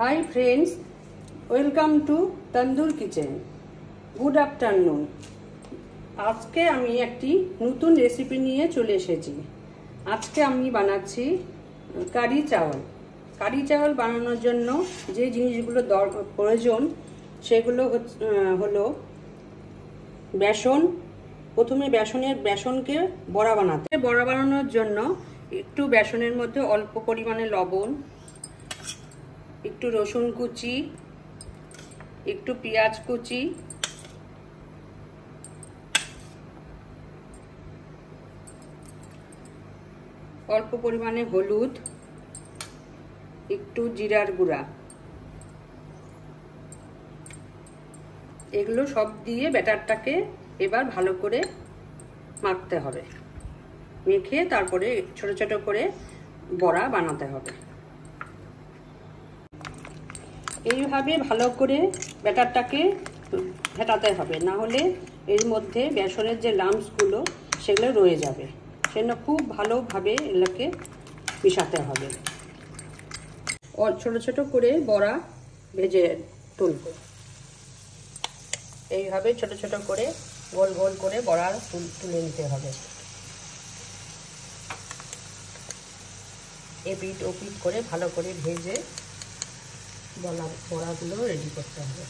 Hi friends welcome to Tandoor kitchen good afternoon আজকে আমি একটি নতুন রেসিপি নিয়ে চলে এসেছি। আজকে আমি বানাচ্ছি কারি চাওয়াল কারি চাওয়াল বানানোর জন্য যে জিনিসগুলো দর প্রয়োজন, সেগুলো হলো বেসন। প্রথমে বেসনের, বেসনকে বড়া বানাতে। বড়া বানানোর জন্য একটু বেসনের মধ্যে অল্প পরিমাণে লবণ একটু রসুন কুচি, একটু পেঁয়াজ কুচি, অল্প পরিমাণে হলুদ, একটু জিরার গুঁড়া। এগুলো সব দিয়ে ব্যাটারটাকে এবার ভালো করে মাখতে হবে। মেখে তারপরে ছোট ছোট করে বড়া বানাতে হবে। এইভাবে ভালো করে ব্যাটারটাকে ফেটাতে হবে। না হলে এর মধ্যে বেসনের যে লামসগুলো সেগুলো রয়ে যাবে। সেজন্য খুব ভালোভাবে এগুলোকে মিশাতে হবে। ছোট ছোট করে বড়া ভেজে তুলব। এইভাবে ছোট ছোট করে গোল গোল করে বড়া তুলে নিতে হবে। এপিট ওপিট করে ভালো করে ভেজে বলা বড়াগুলো রেডি করতে হবে।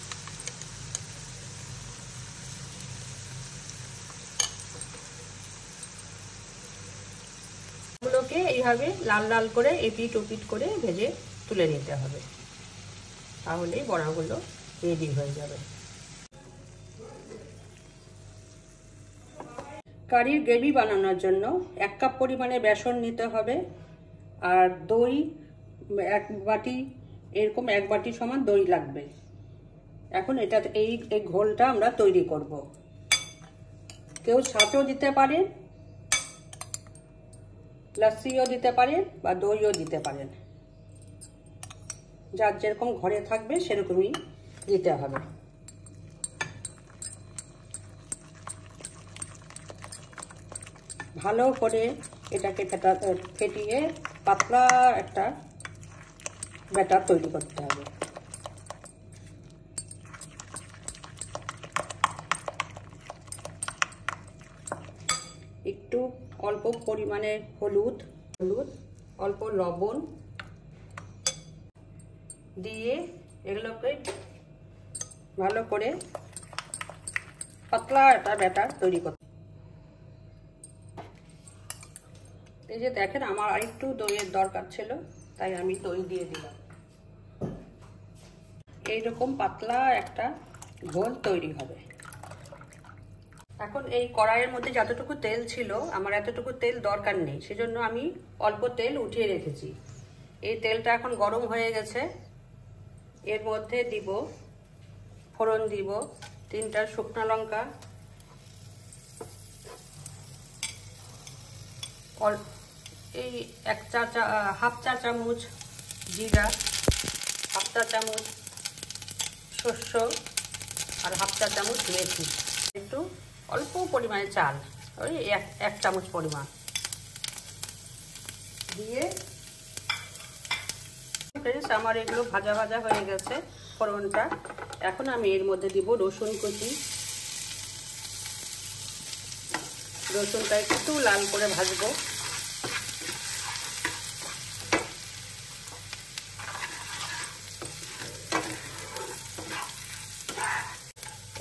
গুলোকে এইভাবে লাল লাল করে এপিট ওপিট করে ভেজে তুলে নিতে হবে। তাহলেই বড়াগুলো রেডি হয়ে যাবে। কারির গ্রেভি বানানোর জন্য এক কাপ পরিমাণে বেসন নিতে হবে। আর দই এক বাটি এরকম এক বাটি সমান দই লাগবে। এখন এটা, এই এই ঘোলটা আমরা তৈরি করব। কেউ ছাঁচও দিতে পারেন লস্যিও দিতে পারেন বা দইও দিতে পারেন। যার যেরকম ঘরে থাকবে, সেরকমই দিতে হবে। ভালো করে এটাকে ফেটা, ফেটিয়ে পাতলা একটা ব্যাটার তৈরি করতে হবে। একটু অল্প পরিমাণে হলুদ হলুদ, অল্প লবণ দিয়ে এগুলোকে ভালো করে পাতলা একটা ব্যাটার তৈরি করতে এই যে দেখেন, আমার আরেকটু দইয়ের দরকার ছিল। তাই আমি দই দিয়ে দিলাম। এইরকম পাতলা একটা ঘোল তৈরি হবে। এখন এই কড়াইয়ের মধ্যে যতটুকু তেল ছিল, আমার এতটুকু তেল দরকার নেই, সেজন্য আমি অল্প তেল উঠিয়ে রেখেছি। এই তেলটা এখন গরম হয়ে গেছে। এর মধ্যে দিব, ফোড়ন দিব, তিনটা শুকনো লঙ্কা এই এক চা চা হাফ চা চামচ জিরা, হাফ চা চামচ শস্য আর হাফ চা চামচ মেথি। একটু অল্প পরিমাণে চাল, ওই এক এক চামচ পরিমাণ। দিয়ে আমার এগুলো ভাজা ভাজা হয়ে গেছে ফোড়নটা। এখন আমি এর মধ্যে দিব রসুন কুচি। রসুনটা একটু লাল করে ভাজবো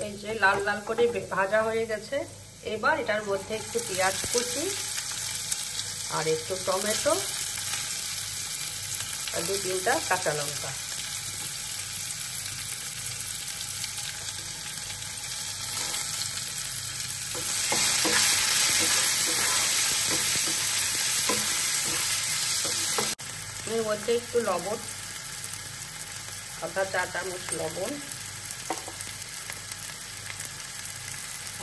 এই যে লাল লাল করে ভাজা হয়ে গেছে। এবার এটার মধ্যে একটু পেঁয়াজ কুচি আর একটু টমেটো আর দু তিনটা কাঁচা লঙ্কা। এর মধ্যে একটু লবণ আধা চা চামচ লবণ।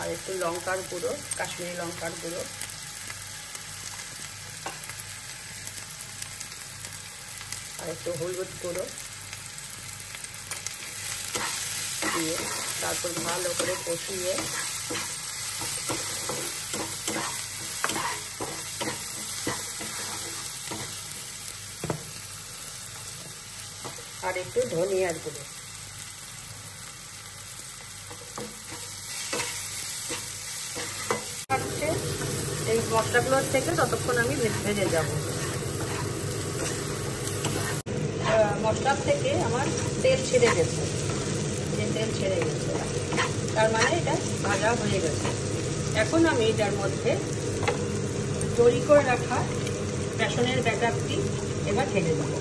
আর একটু লঙ্কার গুঁড়ো, কাশ্মীরি লঙ্কার গুঁড়ো। আর একটু হলুদ গুঁড়ো দিয়ে তারপর ভালো করে কষিয়ে আর একটু ধনিয়ার গুঁড়ো। এই মশলাগুলোর থেকে ততক্ষণ আমি ভেজে যাব। মশলার থেকে আমার তেল ছেড়ে গেছে। যে তেল ছেড়ে গেছে। তার মানে এটা ভাজা হয়ে গেছে। এখন আমি এটার মধ্যে তৈরি করে রাখা বেসনের ব্যাটারটি এবার ঢেলে দেবো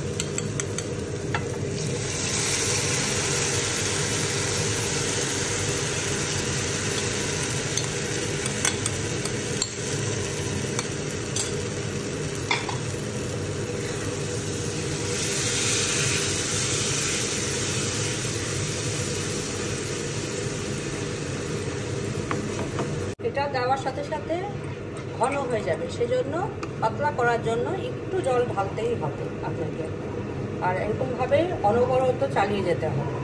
এটা দেওয়ার সাথে সাথে ঘন হয়ে যাবে। সেজন্য পাতলা করার জন্য একটু জল ঢালতেই হবে আপনাকে। আর এরকমভাবে অনবরত চালিয়ে যেতে হবে।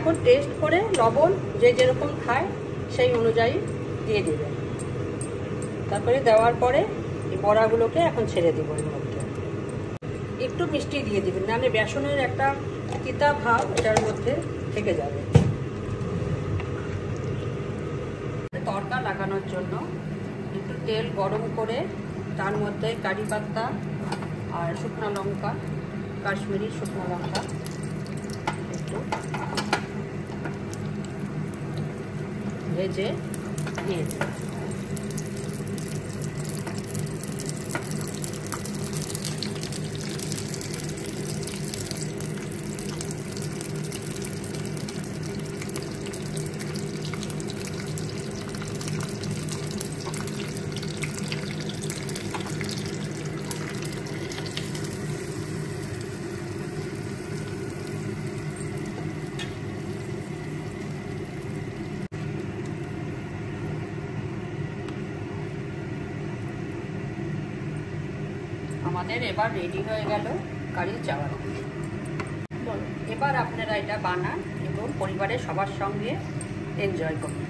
এখন টেস্ট করে লবণ যে যেরকম খায় সেই অনুযায়ী দিয়ে দেবেন। তারপরে দেওয়ার পরে বড়াগুলোকে এখন ছেড়ে দেবো এর মধ্যে। একটু মিষ্টি দিয়ে দিবেন, নাহলে বেসনের একটা তিতা ভাব এটার মধ্যে থেকে যাবে। তরকা লাগানোর জন্য একটু তেল গরম করে তার মধ্যে কারি পাত্তা আর শুকনো লঙ্কা, কাশ্মীরি শুকনো লঙ্কা একটু ভেজে দেব আমাদের এবার রেডি হয়ে গেল কারি চাওয়া। এবার আপনারা এটা বানান এবং পরিবারের সবার সঙ্গে এনজয় করুন।